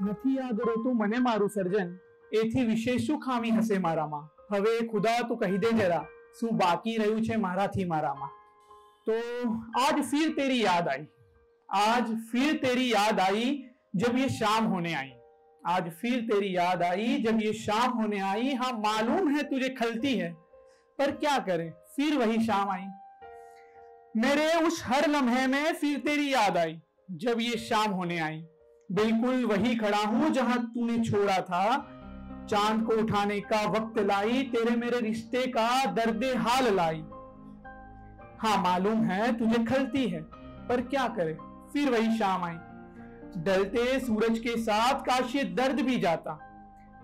નથી યાદ રહેતું મને મારું સર્જન એથી વિશેષ શું ખામી હશે મારામાં હવે ખુદા તું કહી દે જરા શું બાકી રહ્યું છે મારાથી મારામાં तो आज फिर तेरी याद आई आज फिर तेरी याद आई जब ये शाम होने आई आज फिर तेरी याद आई जब ये शाम होने आई हाँ मालूम है तुझे खलती है पर क्या करे फिर वही शाम आई मेरे उस हर लम्हे में फिर तेरी याद आई जब ये शाम होने आई बिल्कुल वही खड़ा हूँ जहाँ तूने छोड़ा था। चाँद को उठाने का वक्त लाई, तेरे मेरे रिश्ते का दर्द हाल लाई। हाँ मालूम है तुझे खलती है, पर क्या करे? फिर वही शाम आई। डलते सूरज के साथ काश ये दर्द भी जाता।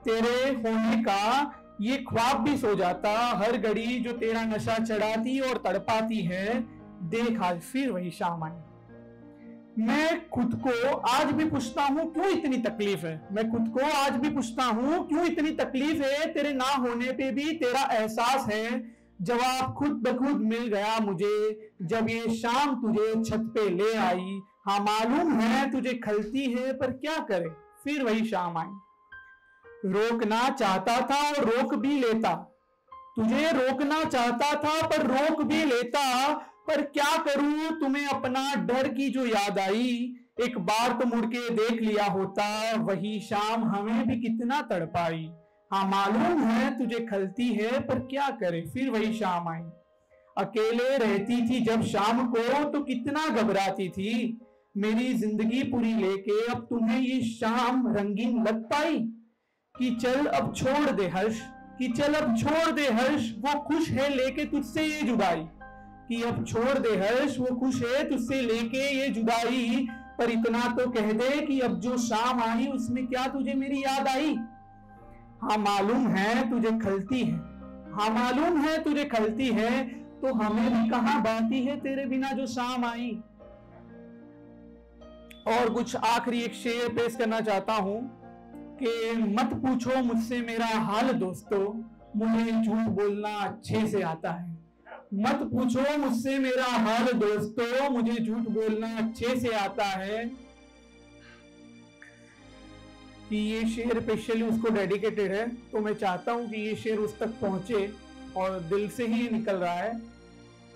तेरे होने का ये ख्वाब भी सो जाता। हर घड़ी जो तेरा नशा चढ़ाती और तड़पाती है, देख आज फिर वही शाम आई। मैं खुद को आज भी पूछता हूँ, क्यों इतनी तकलीफ़ है? मैं खुद को आज भी पूछता हूँ, क्यों इतनी तकलीफ़ है? तेरे ना होने पे भी तेरा एहसास है। जवाब खुद ब खुद मिल गया मुझे, जब ये शाम तुझे छत पे ले आई। हाँ मालूम है तुझे खलती है, पर क्या करे? फिर वही शाम आई। रोकना चाहता था और रोक भी लेता। तुझे रोकना चाहता था, पर रोक भी लेता। पर क्या करूँ? तुम्हें अपना डर की जो याद आई, एक बार तो मुड़ के देख लिया होता, वही शाम हमें भी कितना तड़पाई। हाँ मालूम है तुझे खलती है, पर क्या करे? फिर वही शाम आई। अकेले रहती थी जब शाम को तो कितना घबराती थी। मेरी ज़िंदगी पूरी लेके अब तुम्हें ये शाम रंगीन लग पाई? कि चल अब छोड़ दे हर्ष, कि चल अब छोड़ दे हर्ष, वो खुश है लेके तुझसे ये जुदाई। कि अब छोड़ दे हर्ष, वो खुश है तुझसे लेके ये जुदाई। पर इतना तो कह दे कि अब जो शाम आई, उसमें क्या तुझे मेरी याद आई? हाँ मालूम है तुझे खलती है। हाँ मालूम है तुझे खलती है। तो हमें भी कहा बाती है तेरे बिना जो शाम आई? और कुछ आखिरी एक शेर पेश करना चाहता हूँ कि मत पूछो मुझसे मेरा हाल, दोस्तों। मुझे झूठ बोलना अच्छे से आता है। मत पूछो मुझसे मेरा हाल, दोस्तों। मुझे झूठ बोलना अच्छे से आता है। कि ये शेर स्पेशली उसको डेडिकेटेड है तो मैं चाहता हूँ कि ये शेर उस तक पहुँचे और दिल से ही निकल रहा है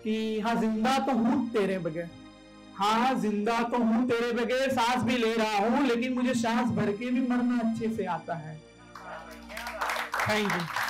कि हाँ ज़िंदा तो हूँ तेरे बगैर। हाँ ज़िंदा तो हूँ तेरे बगैर, सांस भी ले रहा हूँ, लेकिन मुझे सांस भर के भी मरना अच्छे से आता है। Thank you